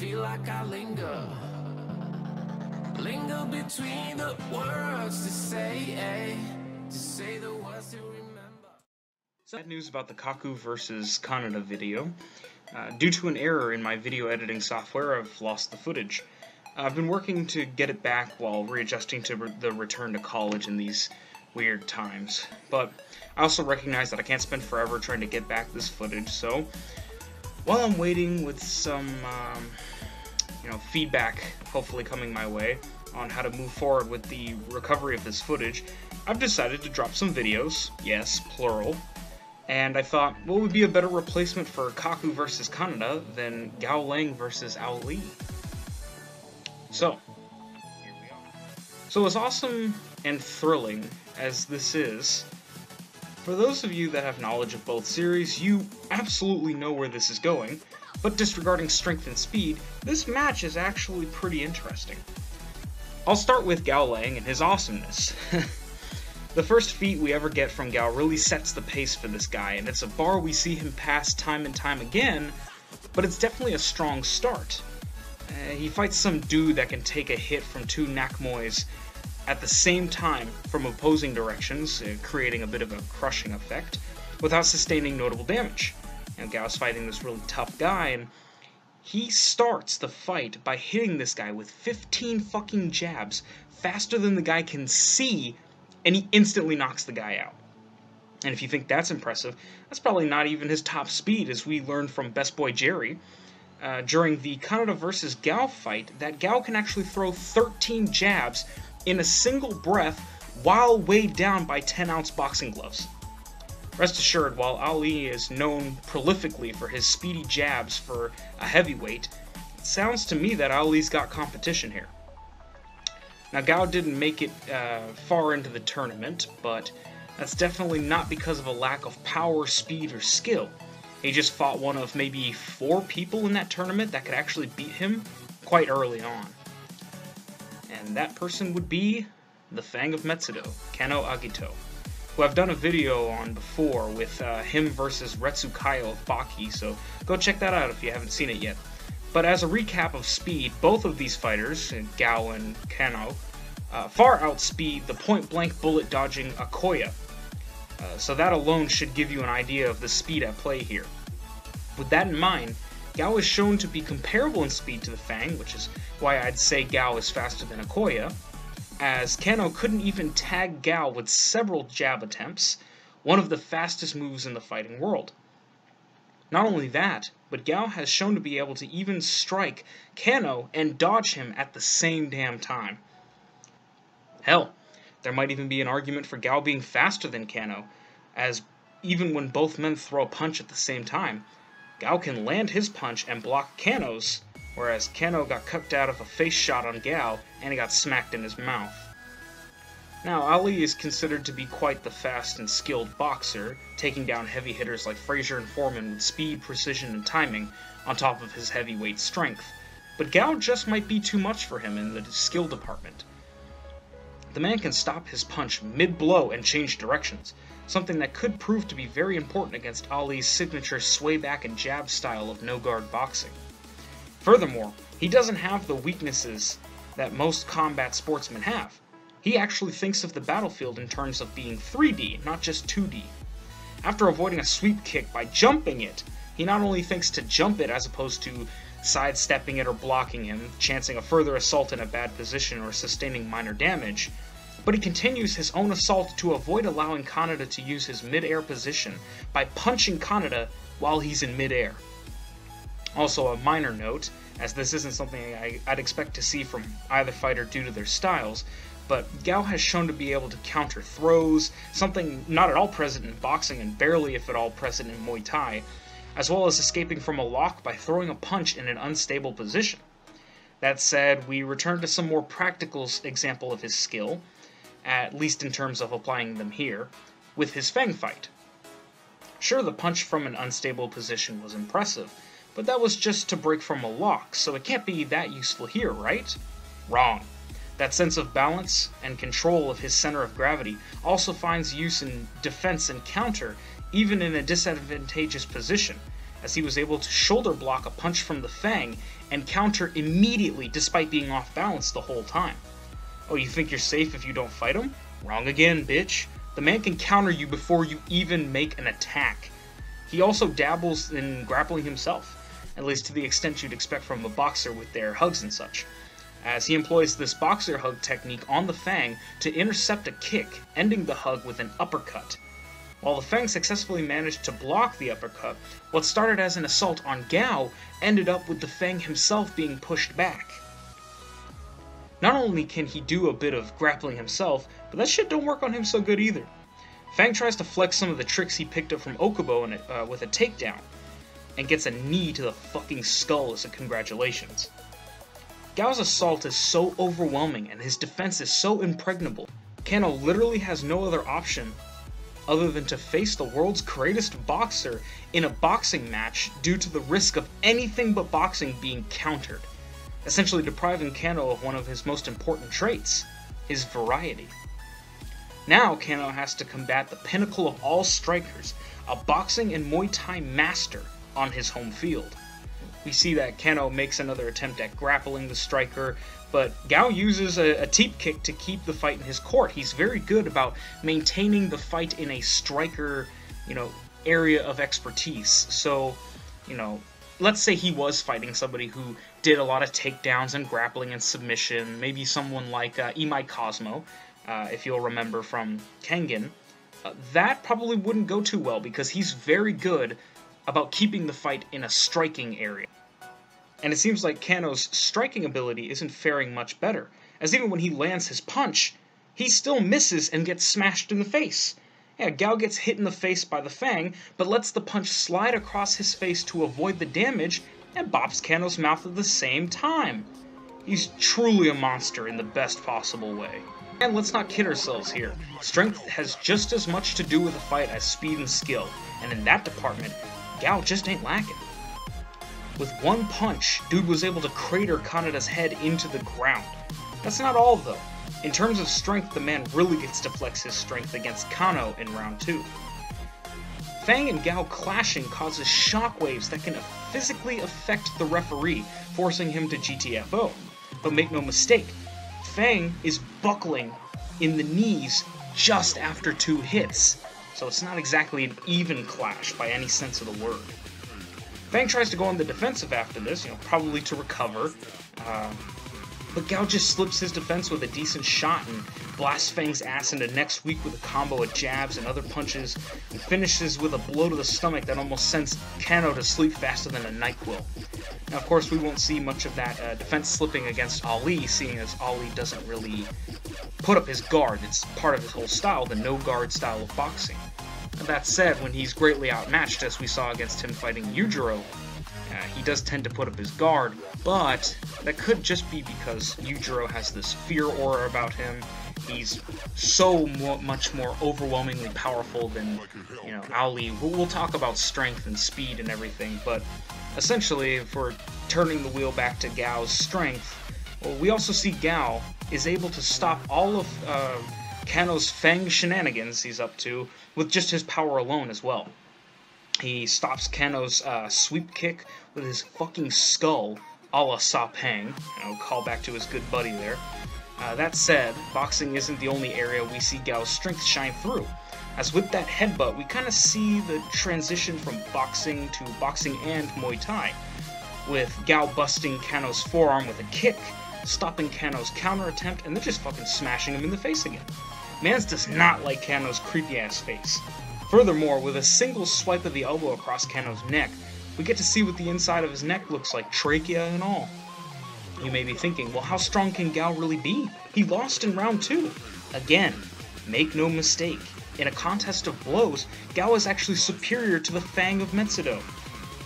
Feel like I linger. Linger between the words to say, eh? To say the words to remember. Sad news about the Kaku versus Kaneda video. Uh, due to an error in my video editing software, I've lost the footage. I've been working to get it back while readjusting to re the return to college in these weird times. But I also recognize that I can't spend forever trying to get back this footage, so while I'm waiting with some, um, you know, feedback hopefully coming my way on how to move forward with the recovery of this footage, I've decided to drop some videos, yes, plural, and I thought, what would be a better replacement for Kaku versus Kaneda than Gao Lang versus Ao Li? So. So as awesome and thrilling as this is, for those of you that have knowledge of both series, you absolutely know where this is going, but disregarding strength and speed, this match is actually pretty interesting. I'll start with Gao Lang and his awesomeness. the first feat we ever get from Gao really sets the pace for this guy, and it's a bar we see him pass time and time again, but it's definitely a strong start. Uh, he fights some dude that can take a hit from two Nakmois at the same time from opposing directions, uh, creating a bit of a crushing effect, without sustaining notable damage. And Gao's fighting this really tough guy, and he starts the fight by hitting this guy with 15 fucking jabs faster than the guy can see, and he instantly knocks the guy out. And if you think that's impressive, that's probably not even his top speed, as we learned from Best Boy Jerry. Uh, during the Kaneda versus Gao fight, that Gao can actually throw 13 jabs in a single breath while weighed down by 10 ounce boxing gloves. Rest assured, while Ali is known prolifically for his speedy jabs for a heavyweight, it sounds to me that Ali's got competition here. Now, Gao didn't make it uh, far into the tournament, but that's definitely not because of a lack of power, speed, or skill. He just fought one of maybe four people in that tournament that could actually beat him quite early on and that person would be the Fang of Metsudo, Kano Agito, who I've done a video on before with uh, him versus Retsu Kaioh of Baki, so go check that out if you haven't seen it yet. But as a recap of speed, both of these fighters, Gao and Kano, uh, far outspeed the point-blank bullet-dodging Akoya. Uh, so that alone should give you an idea of the speed at play here. With that in mind, Gao is shown to be comparable in speed to the Fang, which is why I'd say Gao is faster than Akoya, as Kano couldn't even tag Gao with several jab attempts, one of the fastest moves in the fighting world. Not only that, but Gao has shown to be able to even strike Kano and dodge him at the same damn time. Hell, there might even be an argument for Gao being faster than Kano, as even when both men throw a punch at the same time, Gao can land his punch and block Kano's, whereas Kano got cooked out of a face shot on Gao and he got smacked in his mouth. Now, Ali is considered to be quite the fast and skilled boxer, taking down heavy hitters like Frazier and Foreman with speed, precision, and timing, on top of his heavyweight strength. But Gao just might be too much for him in the skill department. The man can stop his punch mid-blow and change directions, something that could prove to be very important against Ali's signature sway back and jab style of no-guard boxing. Furthermore, he doesn't have the weaknesses that most combat sportsmen have. He actually thinks of the battlefield in terms of being 3D, not just 2D. After avoiding a sweep kick by jumping it, he not only thinks to jump it as opposed to sidestepping it or blocking him, chancing a further assault in a bad position or sustaining minor damage, but he continues his own assault to avoid allowing Kaneda to use his mid-air position by punching Kaneda while he's in mid-air. Also, a minor note, as this isn't something I, would expect to see from either fighter due to their styles, but Gao has shown to be able to counter throws, something not at all present in boxing and barely if at all present in Muay Thai, as well as escaping from a lock by throwing a punch in an unstable position. That said, we return to some more practical example of his skill, at least in terms of applying them here, with his Fang fight. Sure, the punch from an unstable position was impressive, but that was just to break from a lock, so it can't be that useful here, right? Wrong. That sense of balance and control of his center of gravity also finds use in defense and counter even in a disadvantageous position, as he was able to shoulder block a punch from the Fang and counter immediately despite being off balance the whole time. Oh, you think you're safe if you don't fight him? Wrong again, bitch. The man can counter you before you even make an attack. He also dabbles in grappling himself, at least to the extent you'd expect from a boxer with their hugs and such, as he employs this boxer hug technique on the Fang to intercept a kick, ending the hug with an uppercut. While the Fang successfully managed to block the uppercut, what started as an assault on Gao ended up with the Fang himself being pushed back. Not only can he do a bit of grappling himself, but that shit don't work on him so good either. Fang tries to flex some of the tricks he picked up from Okubo in uh, with a takedown, and gets a knee to the fucking skull as a congratulations. Gao's assault is so overwhelming and his defense is so impregnable, Kano literally has no other option other than to face the world's greatest boxer in a boxing match due to the risk of anything but boxing being countered essentially depriving Kano of one of his most important traits, his variety. Now Kano has to combat the pinnacle of all strikers, a boxing and Muay Thai master, on his home field. We see that Kano makes another attempt at grappling the striker, but Gao uses a, a teep kick to keep the fight in his court. He's very good about maintaining the fight in a striker, you know, area of expertise. So, you know, let's say he was fighting somebody who did a lot of takedowns and grappling and submission, maybe someone like uh, Imai Cosmo, uh, if you'll remember from Kengan, uh, that probably wouldn't go too well because he's very good about keeping the fight in a striking area. And it seems like Kano's striking ability isn't faring much better, as even when he lands his punch, he still misses and gets smashed in the face. Yeah, Gao gets hit in the face by the Fang, but lets the punch slide across his face to avoid the damage and bops Kano's mouth at the same time. He's truly a monster in the best possible way. And let's not kid ourselves here. Strength has just as much to do with a fight as speed and skill, and in that department, Gao just ain't lacking. With one punch, dude was able to crater Kaneda's head into the ground. That's not all though. In terms of strength, the man really gets to flex his strength against Kano in round 2. Fang and Gao clashing causes shockwaves that can physically affect the referee, forcing him to GTFO. But make no mistake, Fang is buckling in the knees just after two hits, so it's not exactly an even clash by any sense of the word. Fang tries to go on the defensive after this, you know, probably to recover. Uh, but Gao just slips his defense with a decent shot and blasts Fang's ass into next week with a combo of jabs and other punches, and finishes with a blow to the stomach that almost sends Kano to sleep faster than a NyQuil. Now, of course, we won't see much of that uh, defense slipping against Ali, seeing as Ali doesn't really put up his guard. It's part of his whole style, the no-guard style of boxing. That said, when he's greatly outmatched, as we saw against him fighting Yujiro, he does tend to put up his guard, but that could just be because Yujiro has this fear aura about him. He's so much more overwhelmingly powerful than, you know, Ali. We'll, talk about strength and speed and everything, but essentially, we're turning the wheel back to Gao's strength, well, we also see Gao is able to stop all of uh, Kano's Fang shenanigans he's up to with just his power alone as well. He stops Kano's uh, sweep kick with his fucking skull, a la Sapang. You know, call back to his good buddy there. Uh, that said, boxing isn't the only area we see Gao's strength shine through. As with that headbutt, we kind of see the transition from boxing to boxing and Muay Thai, with Gao busting Kano's forearm with a kick, stopping Kano's counter attempt, and then just fucking smashing him in the face again. Mans does not like Kano's creepy ass face. Furthermore, with a single swipe of the elbow across Kano's neck, we get to see what the inside of his neck looks like, trachea and all. You may be thinking, well, how strong can Gao really be? He lost in round two. Again, make no mistake, in a contest of blows, Gao is actually superior to the Fang of Metsudo.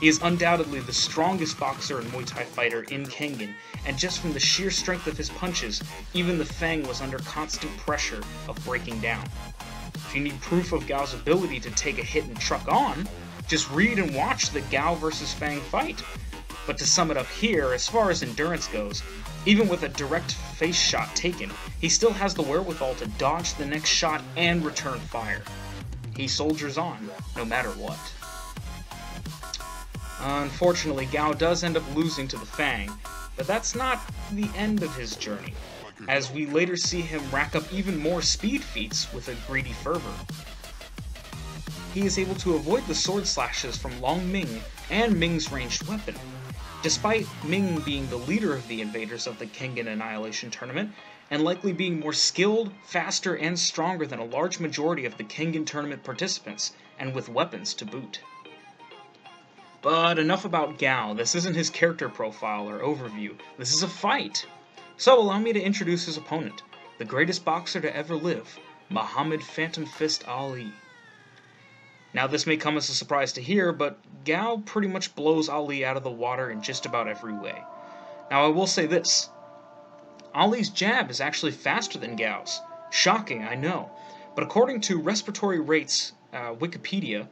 He is undoubtedly the strongest boxer and Muay Thai fighter in Kengan, and just from the sheer strength of his punches, even the Fang was under constant pressure of breaking down. If you need proof of Gao's ability to take a hit and truck on, just read and watch the Gao versus Fang fight. But to sum it up here, as far as endurance goes, even with a direct face shot taken, he still has the wherewithal to dodge the next shot and return fire. He soldiers on, no matter what. Unfortunately, Gao does end up losing to the Fang, but that's not the end of his journey, Mm-hmm. as we later see him rack up even more speed feats with a greedy fervor. He is able to avoid the sword slashes from Long Ming and Ming's ranged weapon. Despite Ming being the leader of the invaders of the Kengan Annihilation Tournament, and likely being more skilled, faster, and stronger than a large majority of the Kengan Tournament participants, and with weapons to boot. But enough about Gao, this isn't his character profile or overview, this is a fight! So allow me to introduce his opponent, the greatest boxer to ever live, Muhammad Phantom Fist Ali. Now this may come as a surprise to hear, but Gao pretty much blows Ali out of the water in just about every way. Now I will say this, Ali's jab is actually faster than Gao's. Shocking, I know. But according to Respiratory Rates uh, Wikipedia,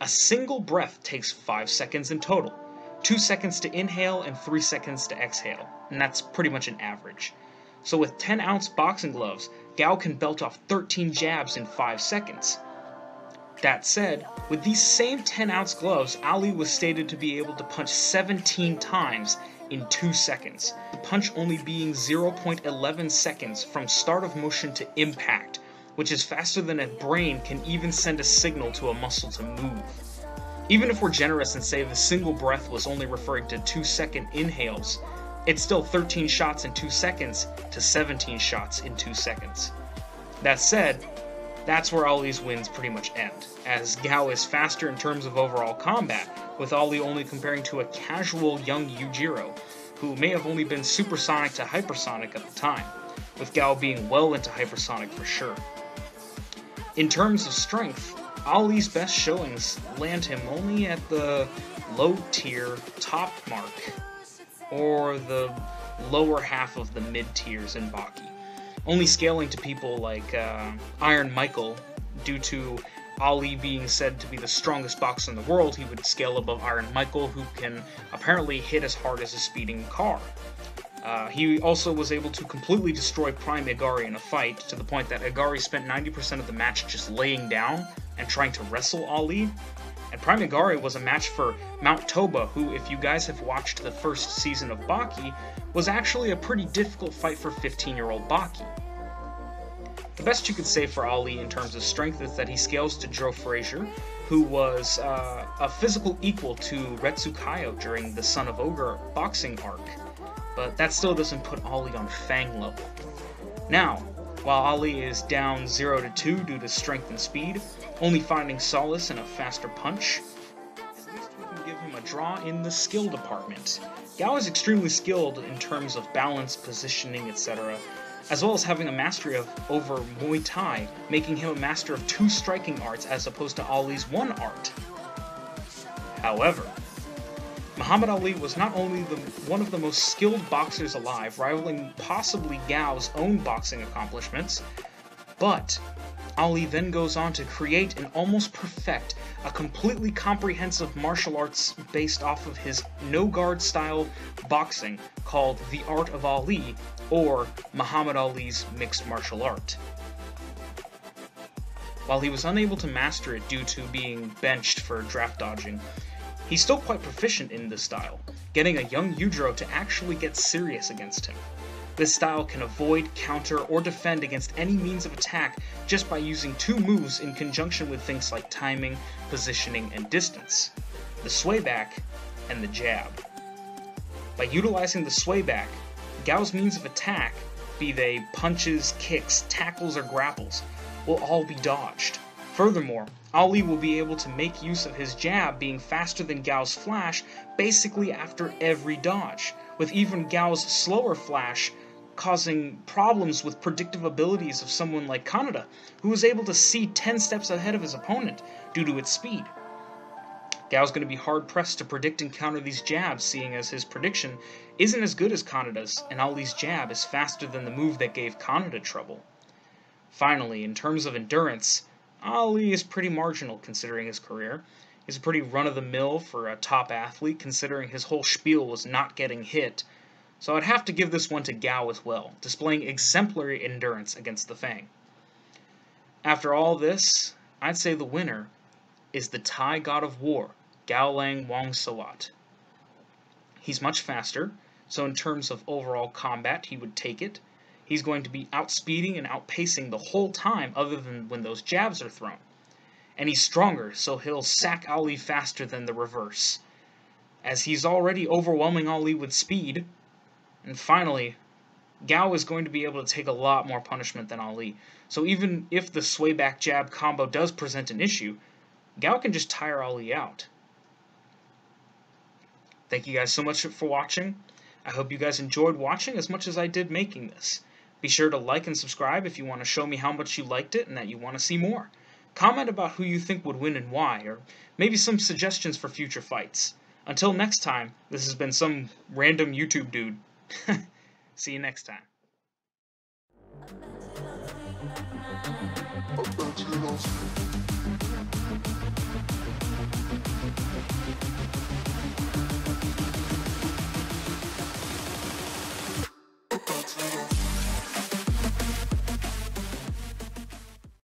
a single breath takes 5 seconds in total. 2 seconds to inhale and 3 seconds to exhale. And that's pretty much an average. So with 10 ounce boxing gloves, Gao can belt off 13 jabs in 5 seconds. That said, with these same 10 ounce gloves, Ali was stated to be able to punch 17 times in 2 seconds, the punch only being 0.11 seconds from start of motion to impact, which is faster than a brain can even send a signal to a muscle to move. Even if we're generous and say the single breath was only referring to 2 second inhales, it's still 13 shots in 2 seconds to 17 shots in 2 seconds. That said, that's where Ali's wins pretty much end, as Gao is faster in terms of overall combat, with Ali only comparing to a casual young Yujiro, who may have only been supersonic to hypersonic at the time, with Gao being well into hypersonic for sure. In terms of strength, Ali's best showings land him only at the low tier top mark, or the lower half of the mid tiers in Baki, only scaling to people like uh, Iron Michael due to Ali being said to be the strongest boxer in the world, he would scale above Iron Michael, who can apparently hit as hard as a speeding car. Uh, he also was able to completely destroy Prime Igari in a fight, to the point that Igari spent 90% of the match just laying down and trying to wrestle Ali. And Prime Igari was a match for Mount Toba, who, if you guys have watched the first season of Baki, was actually a pretty difficult fight for 15 year old Baki. The best you could say for Ali in terms of strength is that he scales to Joe Frazier, who was uh, a physical equal to Retsu Kaioh during the Son of Ogre boxing arc, but that still doesn't put Ali on Fang level. Now, while Ali is down 0 to 2 due to strength and speed, only finding solace in a faster punch, at least we can give him a draw in the skill department. Gao is extremely skilled in terms of balance, positioning, etc., as well as having a mastery of over Muay Thai, making him a master of two striking arts as opposed to Ali's one art. However, Muhammad Ali was not only the, one of the most skilled boxers alive, rivaling possibly Gao's own boxing accomplishments, but Ali then goes on to create and almost perfect a completely comprehensive martial arts based off of his no guard style boxing called The Art of Ali, or Muhammad Ali's mixed martial art. While he was unable to master it due to being benched for draft dodging, he's still quite proficient in this style, getting a young Yujiro to actually get serious against him. This style can avoid, counter, or defend against any means of attack just by using two moves in conjunction with things like timing, positioning, and distance the sway back and the jab. By utilizing the sway back, Gao's means of attack, be they punches, kicks, tackles, or grapples, will all be dodged. Furthermore, Ali will be able to make use of his jab being faster than Gao's flash basically after every dodge, with even Gao's slower flash causing problems with predictive abilities of someone like Kaneda, who was able to see 10 steps ahead of his opponent due to its speed. Gao's going to be hard pressed to predict and counter these jabs, seeing as his prediction isn't as good as Kaneda's, and Ali's jab is faster than the move that gave Kaneda trouble. Finally, in terms of endurance, Ali is pretty marginal considering his career. He's a pretty run of the mill for a top athlete, considering his whole spiel was not getting hit so I'd have to give this one to Gao as well, displaying exemplary endurance against the Fang. After all this, I'd say the winner is the Thai God of War, Gao Lang Wongsawat. He's much faster, so in terms of overall combat, he would take it. He's going to be outspeeding and outpacing the whole time, other than when those jabs are thrown. And he's stronger, so he'll sack Ali faster than the reverse, as he's already overwhelming Ali with speed. And finally, Gao is going to be able to take a lot more punishment than Ali. So even if the sway back jab combo does present an issue, Gao can just tire Ali out. Thank you guys so much for watching. I hope you guys enjoyed watching as much as I did making this. Be sure to like and subscribe if you want to show me how much you liked it and that you want to see more. Comment about who you think would win and why, or maybe some suggestions for future fights. Until next time, this has been some random YouTube dude. See you next time.